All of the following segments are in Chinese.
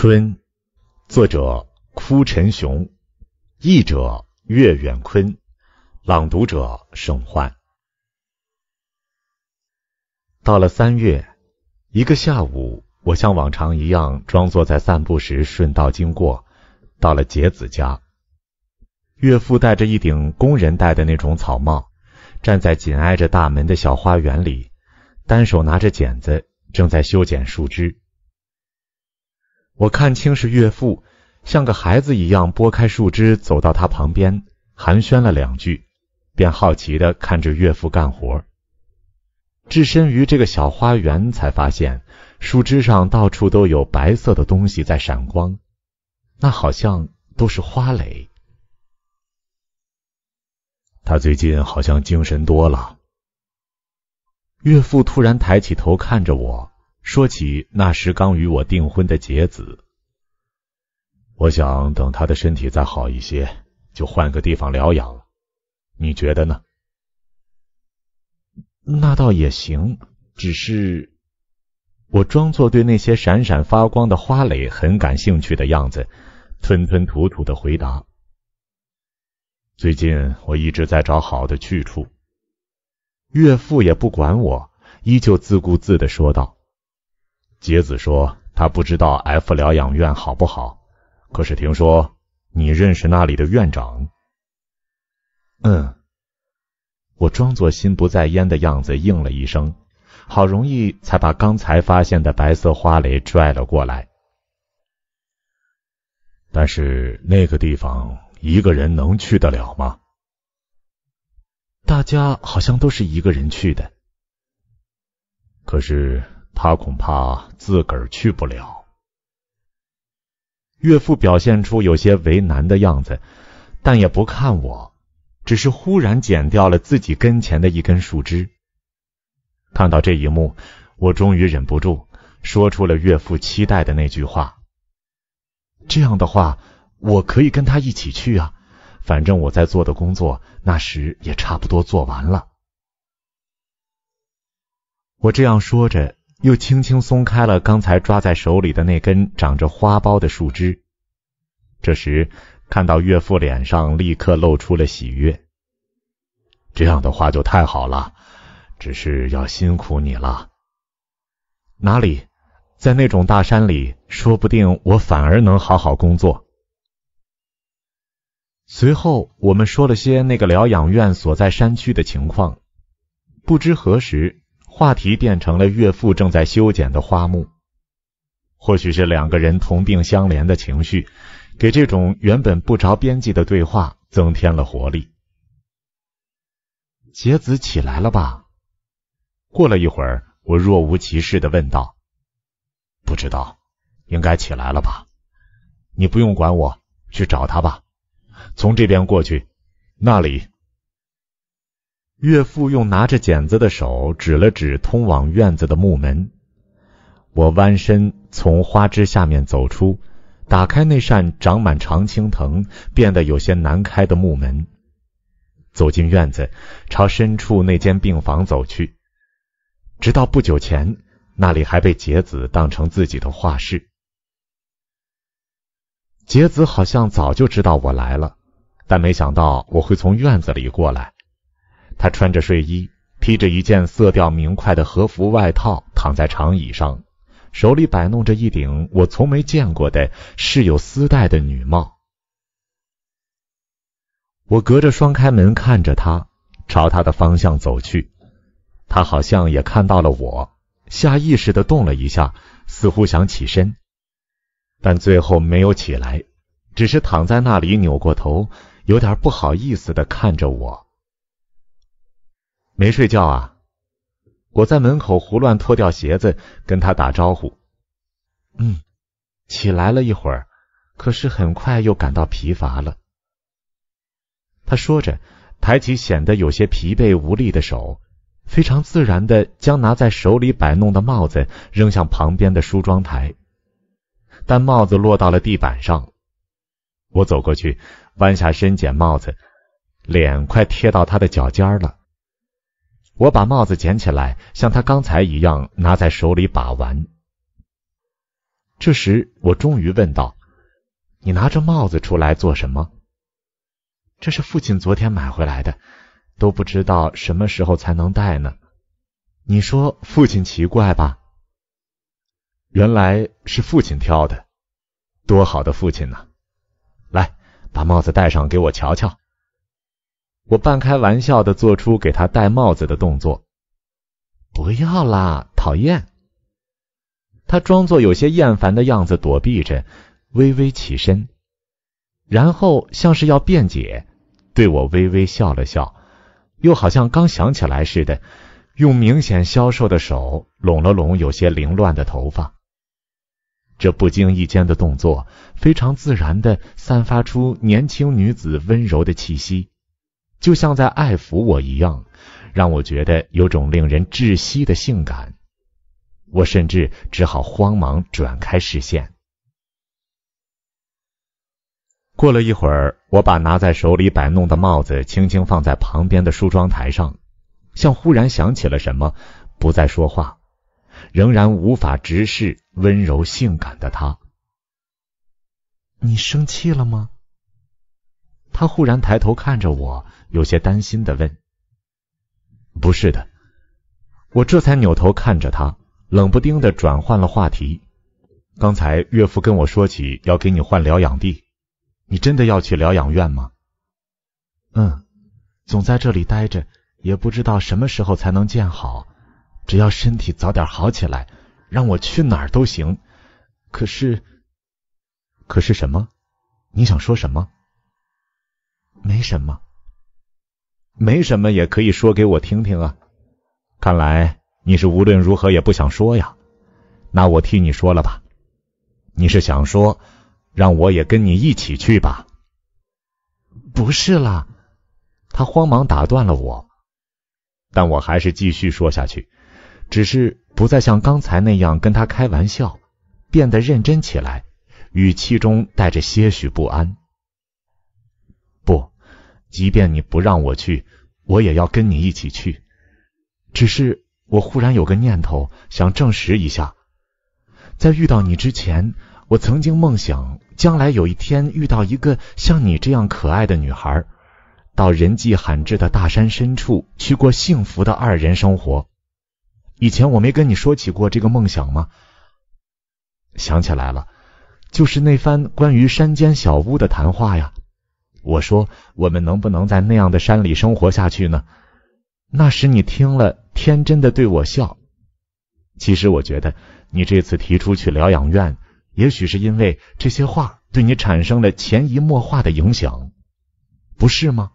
春，作者哭陈雄，译者岳远坤，朗读者沈焕。到了三月，一个下午，我像往常一样装作在散步时顺道经过，到了杰子家。岳父戴着一顶工人戴的那种草帽，站在紧挨着大门的小花园里，单手拿着剪子，正在修剪树枝。我看清是岳父，像个孩子一样拨开树枝，走到他旁边，寒暄了两句，便好奇的看着岳父干活。置身于这个小花园，才发现树枝上到处都有白色的东西在闪光，那好像都是花蕾。他最近好像精神多了。岳父突然抬起头看着我。说起那时刚与我订婚的杰子，我想等他的身体再好一些，就换个地方疗养。你觉得呢？那倒也行，只是我装作对那些闪闪发光的花蕾很感兴趣的样子，吞吞吐吐的回答：“最近我一直在找好的去处。”岳父也不管我，依旧自顾自的说道。杰子说：“他不知道 F 疗养院好不好，可是听说你认识那里的院长。”嗯，我装作心不在焉的样子应了一声，好容易才把刚才发现的白色花蕾拽了过来。但是那个地方一个人能去得了吗？大家好像都是一个人去的，可是。他恐怕自个儿去不了。岳父表现出有些为难的样子，但也不看我，只是忽然剪掉了自己跟前的一根树枝。看到这一幕，我终于忍不住说出了岳父期待的那句话：“这样的话，我可以跟他一起去啊，反正我在做的工作那时也差不多做完了。”我这样说着。又轻轻松开了刚才抓在手里的那根长着花苞的树枝。这时看到岳父脸上立刻露出了喜悦。这样的话就太好了，只是要辛苦你了。哪里，在那种大山里，说不定我反而能好好工作。随后我们说了些那个疗养院所在山区的情况。不知何时。话题变成了岳父正在修剪的花木，或许是两个人同病相怜的情绪，给这种原本不着边际的对话增添了活力。杰子起来了吧？过了一会儿，我若无其事的问道：“不知道，应该起来了吧？你不用管我，去找他吧。从这边过去，那里。”岳父用拿着剪子的手指了指通往院子的木门，我弯身从花枝下面走出，打开那扇长满常青藤、变得有些难开的木门，走进院子，朝深处那间病房走去。直到不久前，那里还被杰子当成自己的画室。杰子好像早就知道我来了，但没想到我会从院子里过来。他穿着睡衣，披着一件色调明快的和服外套，躺在长椅上，手里摆弄着一顶我从没见过的饰有丝带的女帽。我隔着双开门看着他，朝他的方向走去。他好像也看到了我，下意识的动了一下，似乎想起身，但最后没有起来，只是躺在那里，扭过头，有点不好意思的看着我。没睡觉啊！我在门口胡乱脱掉鞋子，跟他打招呼。嗯，起来了一会儿，可是很快又感到疲乏了。他说着，抬起显得有些疲惫无力的手，非常自然的将拿在手里摆弄的帽子扔向旁边的梳妆台，但帽子落到了地板上。我走过去，弯下身捡帽子，脸快贴到他的脚尖了。我把帽子捡起来，像他刚才一样拿在手里把玩。这时我终于问道：“你拿着帽子出来做什么？”“这是父亲昨天买回来的，都不知道什么时候才能戴呢。”你说父亲奇怪吧？原来是父亲挑的，多好的父亲呢！来，把帽子戴上给我瞧瞧。我半开玩笑的做出给他戴帽子的动作。不要啦，讨厌！他装作有些厌烦的样子，躲避着，微微起身，然后像是要辩解，对我微微笑了笑，又好像刚想起来似的。用明显消瘦的手拢了拢有些凌乱的头发，这不经意间的动作非常自然的散发出年轻女子温柔的气息，就像在爱抚我一样，让我觉得有种令人窒息的性感。我甚至只好慌忙转开视线。过了一会儿，我把拿在手里摆弄的帽子轻轻放在旁边的梳妆台上。像忽然想起了什么，不再说话，仍然无法直视温柔性感的他。你生气了吗？他忽然抬头看着我，有些担心的问。不是的，我这才扭头看着他，冷不丁的转换了话题。刚才岳父跟我说起要给你换疗养地，你真的要去疗养院吗？嗯，总在这里待着。也不知道什么时候才能见好，只要身体早点好起来，让我去哪儿都行。可是，可是什么？你想说什么？没什么，没什么也可以说给我听听啊。看来你是无论如何也不想说呀。那我替你说了吧。你是想说，让我也跟你一起去吧？不是啦，他慌忙打断了我。但我还是继续说下去，只是不再像刚才那样跟他开玩笑，变得认真起来，语气中带着些许不安。即便你不让我去，我也要跟你一起去。只是我忽然有个念头，想证实一下，在遇到你之前，我曾经梦想将来有一天遇到一个像你这样可爱的女孩。到人迹罕至的大山深处去过幸福的二人生活。以前我没跟你说起过这个梦想吗？想起来了，就是那番关于山间小屋的谈话呀。我说我们能不能在那样的山里生活下去呢？那时你听了，天真的对我笑。其实我觉得你这次提出去疗养院，也许是因为这些话对你产生了潜移默化的影响，不是吗？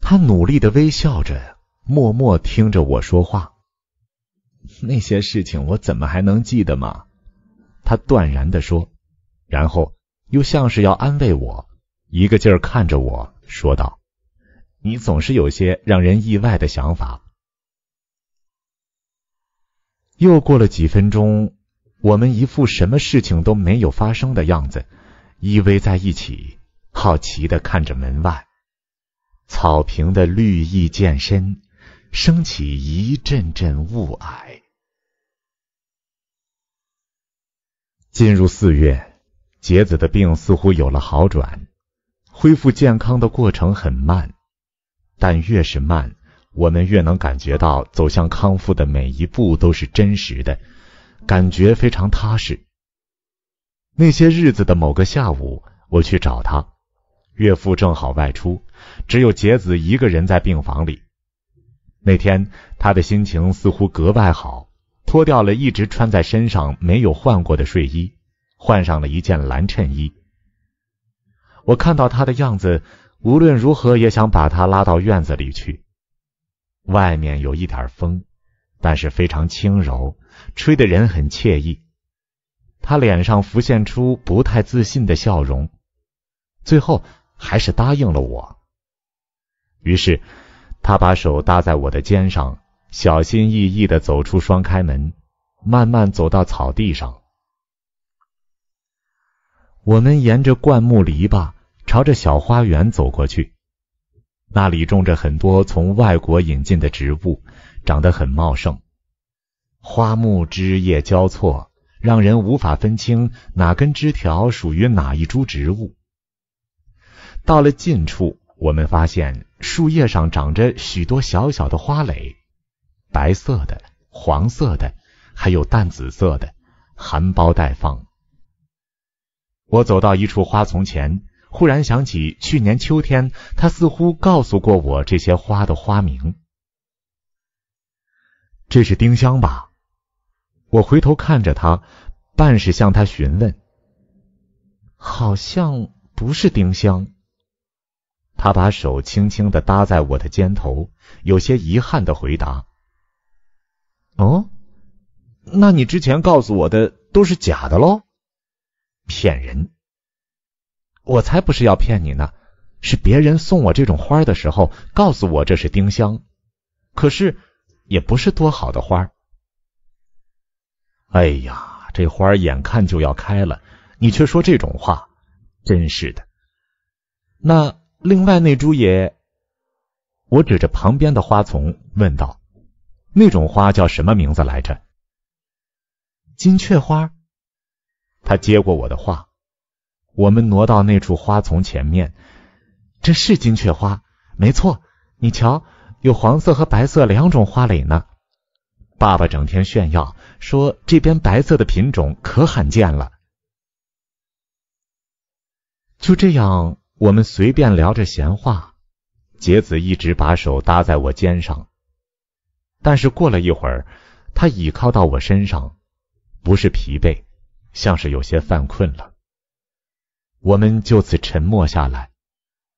他努力的微笑着，默默听着我说话。那些事情我怎么还能记得吗？他断然的说，然后又像是要安慰我，一个劲儿看着我说道：“你总是有些让人意外的想法。”又过了几分钟，我们一副什么事情都没有发生的样子，依偎在一起，好奇的看着门外。草坪的绿意渐深，升起一阵阵雾霭。进入四月，杰子的病似乎有了好转，恢复健康的过程很慢，但越是慢，我们越能感觉到走向康复的每一步都是真实的，感觉非常踏实。那些日子的某个下午，我去找他。岳父正好外出，只有杰子一个人在病房里。那天他的心情似乎格外好，脱掉了一直穿在身上没有换过的睡衣，换上了一件蓝衬衣。我看到他的样子，无论如何也想把他拉到院子里去。外面有一点风，但是非常轻柔，吹得人很惬意。他脸上浮现出不太自信的笑容，最后。还是答应了我。于是，他把手搭在我的肩上，小心翼翼的走出双开门，慢慢走到草地上。我们沿着灌木篱笆，朝着小花园走过去。那里种着很多从外国引进的植物，长得很茂盛。花木枝叶交错，让人无法分清哪根枝条属于哪一株植物。到了近处，我们发现树叶上长着许多小小的花蕾，白色的、黄色的，还有淡紫色的，含苞待放。我走到一处花丛前，忽然想起去年秋天，他似乎告诉过我这些花的花名。这是丁香吧？我回头看着他，半是向他询问。好像不是丁香。他把手轻轻的搭在我的肩头，有些遗憾的回答：“哦，那你之前告诉我的都是假的喽？骗人！我才不是要骗你呢，是别人送我这种花的时候告诉我这是丁香，可是也不是多好的花。哎呀，这花眼看就要开了，你却说这种话，真是的。那……”另外那株也，我指着旁边的花丛问道：“那种花叫什么名字来着？”金雀花。他接过我的话，我们挪到那处花丛前面。这是金雀花，没错。你瞧，有黄色和白色两种花蕾呢。爸爸整天炫耀说，这边白色的品种可罕见了。就这样。我们随便聊着闲话，杰子一直把手搭在我肩上，但是过了一会儿，他倚靠到我身上，不是疲惫，像是有些犯困了。我们就此沉默下来，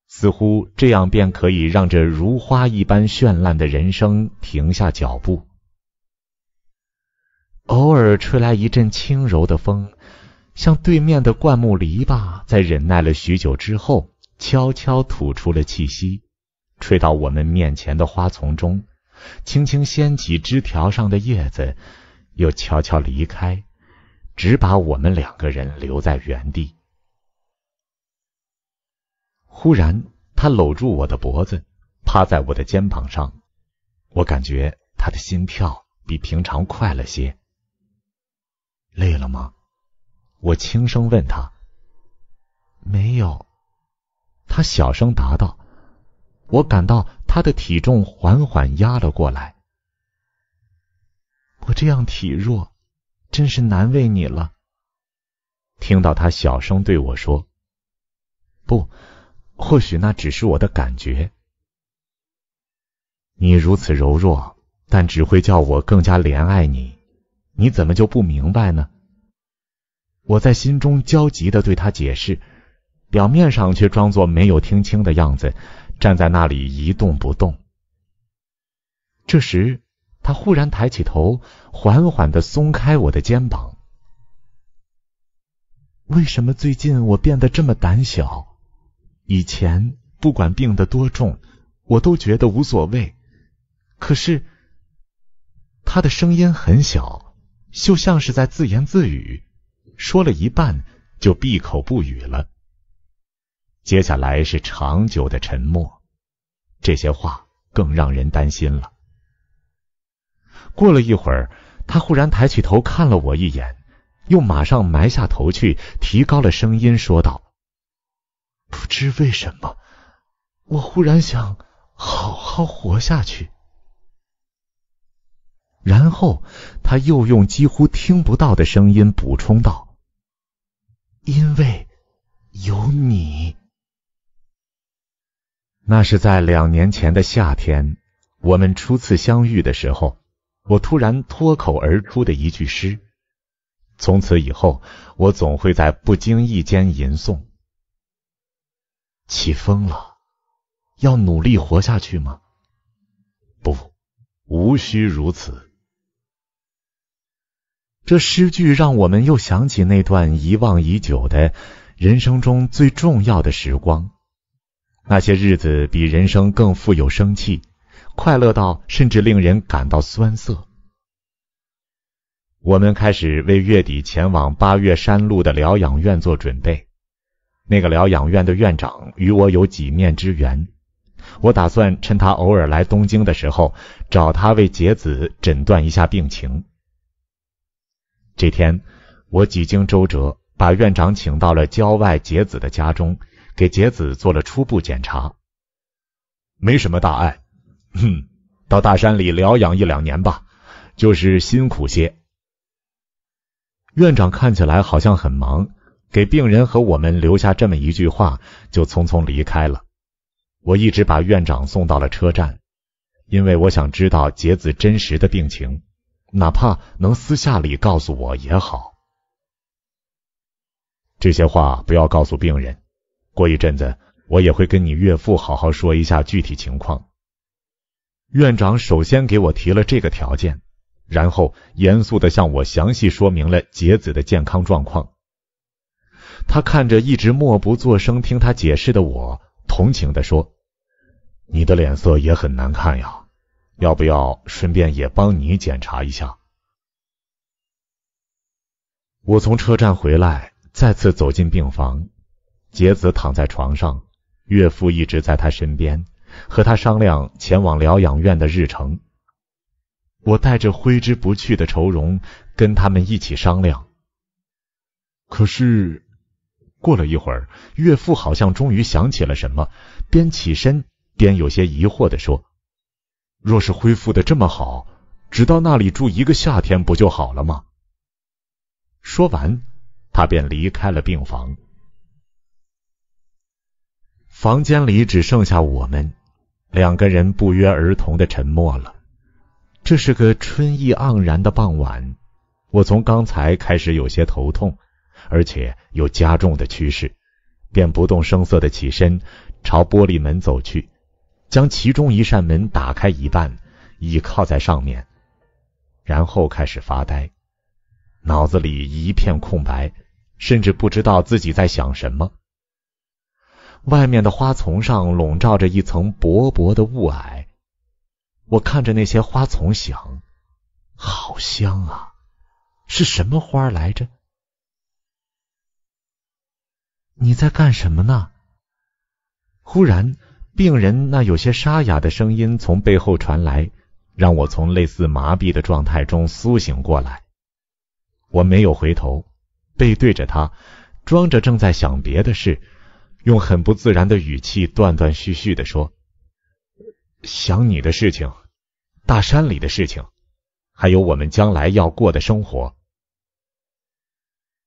似乎这样便可以让这如花一般绚烂的人生停下脚步。偶尔吹来一阵轻柔的风，像对面的灌木篱笆，在忍耐了许久之后。悄悄吐出了气息，吹到我们面前的花丛中，轻轻掀起枝条上的叶子，又悄悄离开，只把我们两个人留在原地。忽然，他搂住我的脖子，趴在我的肩膀上，我感觉他的心跳比平常快了些。累了吗？我轻声问他。没有。他小声答道：“我感到他的体重缓缓压了过来。我这样体弱，真是难为你了。”听到他小声对我说：“不，或许那只是我的感觉。你如此柔弱，但只会叫我更加怜爱你。你怎么就不明白呢？”我在心中焦急的对他解释。表面上却装作没有听清的样子，站在那里一动不动。这时，他忽然抬起头，缓缓的松开我的肩膀。为什么最近我变得这么胆小？以前不管病得多重，我都觉得无所谓。可是，他的声音很小，就像是在自言自语，说了一半就闭口不语了。接下来是长久的沉默，这些话更让人担心了。过了一会儿，他忽然抬起头看了我一眼，又马上埋下头去，提高了声音说道：“不知为什么，我忽然想好好活下去。”然后他又用几乎听不到的声音补充道：“因为有你。”那是在两年前的夏天，我们初次相遇的时候，我突然脱口而出的一句诗。从此以后，我总会在不经意间吟诵。起风了，要努力活下去吗？不，无需如此。这诗句让我们又想起那段遗忘已久的人生中最重要的时光。那些日子比人生更富有生气，快乐到甚至令人感到酸涩。我们开始为月底前往八月山路的疗养院做准备。那个疗养院的院长与我有几面之缘，我打算趁他偶尔来东京的时候，找他为杰子诊断一下病情，这天，我几经周折，把院长请到了郊外杰子的家中，给杰子做了初步检查。没什么大碍，哼，到大山里疗养一两年吧，就是辛苦些。院长看起来好像很忙，给病人和我们留下这么一句话，就匆匆离开了。我一直把院长送到了车站，因为我想知道杰子真实的病情，哪怕能私下里告诉我也好。这些话不要告诉病人，过一阵子我也会跟你岳父好好说一下具体情况。院长首先给我提了这个条件。然后严肃的向我详细说明了杰子的健康状况。他看着一直默不作声听他解释的我，同情的说：“你的脸色也很难看呀，要不要顺便也帮你检查一下？”我从车站回来，再次走进病房，杰子躺在床上，岳父一直在他身边，和他商量前往疗养院的日程。我带着挥之不去的愁容跟他们一起商量。可是过了一会儿，岳父好像终于想起了什么，边起身边有些疑惑的说：“若是恢复的这么好，只到那里住一个夏天不就好了吗？”说完，他便离开了病房。房间里只剩下我们两个人，不约而同的沉默了。这是个春意盎然的傍晚，我从刚才开始有些头痛，而且有加重的趋势，便不动声色的起身，朝玻璃门走去，将其中一扇门打开一半，倚靠在上面，然后开始发呆，脑子里一片空白，甚至不知道自己在想什么。外面的花丛上笼罩着一层薄薄的雾霭。我看着那些花丛，想，好香啊！是什么花来着？你在干什么呢？忽然，病人那有些沙哑的声音从背后传来，让我从类似麻痹的状态中苏醒过来。我没有回头，背对着他，装着正在想别的事，用很不自然的语气断断续续的说。想你的事情，大山里的事情，还有我们将来要过的生活。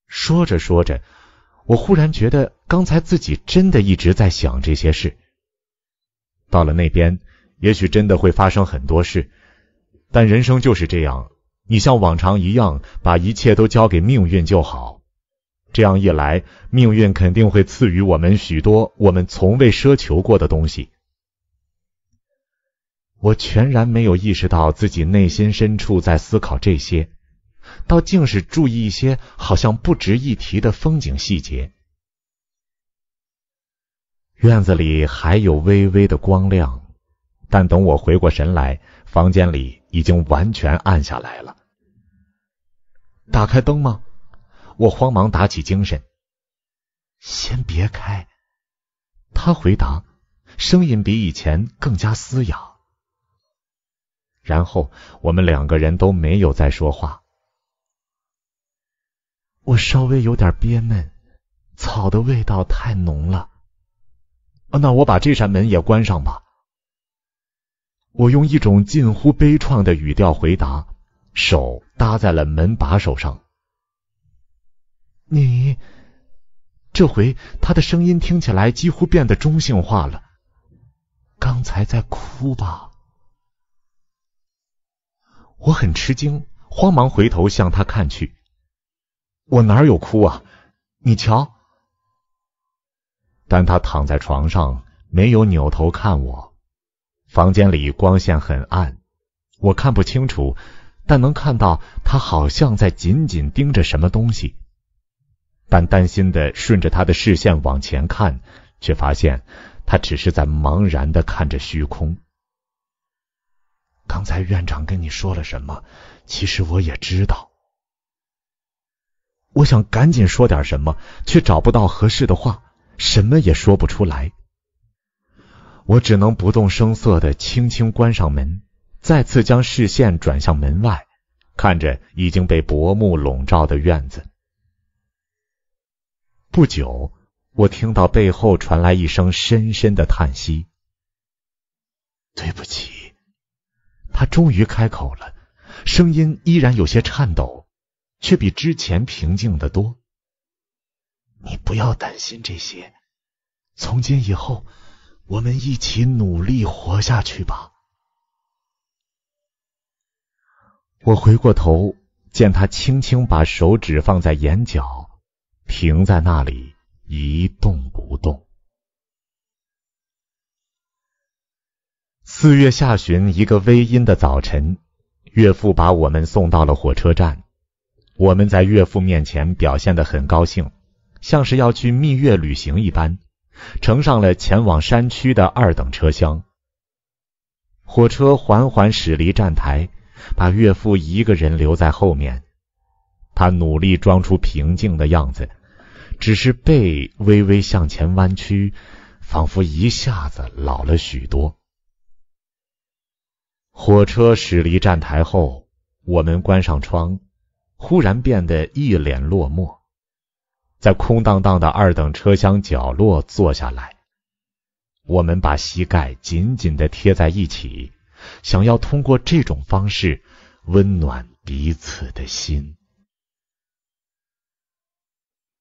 说着说着，我忽然觉得刚才自己真的一直在想这些事。到了那边，也许真的会发生很多事，但人生就是这样，你像往常一样把一切都交给命运就好。这样一来，命运肯定会赐予我们许多我们从未奢求过的东西。我全然没有意识到自己内心深处在思考这些，倒竟是注意一些好像不值一提的风景细节。院子里还有微微的光亮，但等我回过神来，房间里已经完全暗下来了。打开灯吗？我慌忙打起精神。先别开。他回答，声音比以前更加嘶哑。然后我们两个人都没有再说话。我稍微有点憋闷，草的味道太浓了。那我把这扇门也关上吧。我用一种近乎悲怆的语调回答，手搭在了门把手上。你，这回他的声音听起来几乎变得中性化了。刚才在哭吧？我很吃惊，慌忙回头向他看去。我哪有哭啊？你瞧。但他躺在床上，没有扭头看我。房间里光线很暗，我看不清楚，但能看到他好像在紧紧盯着什么东西。但担心的顺着他的视线往前看，却发现他只是在茫然的看着虚空。刚才院长跟你说了什么？其实我也知道。我想赶紧说点什么，却找不到合适的话，什么也说不出来。我只能不动声色的轻轻关上门，再次将视线转向门外，看着已经被薄暮笼罩的院子。不久，我听到背后传来一声深深的叹息。对不起，他终于开口了，声音依然有些颤抖，却比之前平静的多。你不要担心这些，从今以后，我们一起努力活下去吧。我回过头，见他轻轻把手指放在眼角，停在那里一动不动。四月下旬一个微阴的早晨，岳父把我们送到了火车站。我们在岳父面前表现得很高兴，像是要去蜜月旅行一般，乘上了前往山区的二等车厢。火车缓缓驶离站台。把岳父一个人留在后面，他努力装出平静的样子，只是背微微向前弯曲，仿佛一下子老了许多。火车驶离站台后，我们关上窗，忽然变得一脸落寞，在空荡荡的二等车厢角落坐下来，我们把膝盖紧紧的贴在一起。想要通过这种方式温暖彼此的心。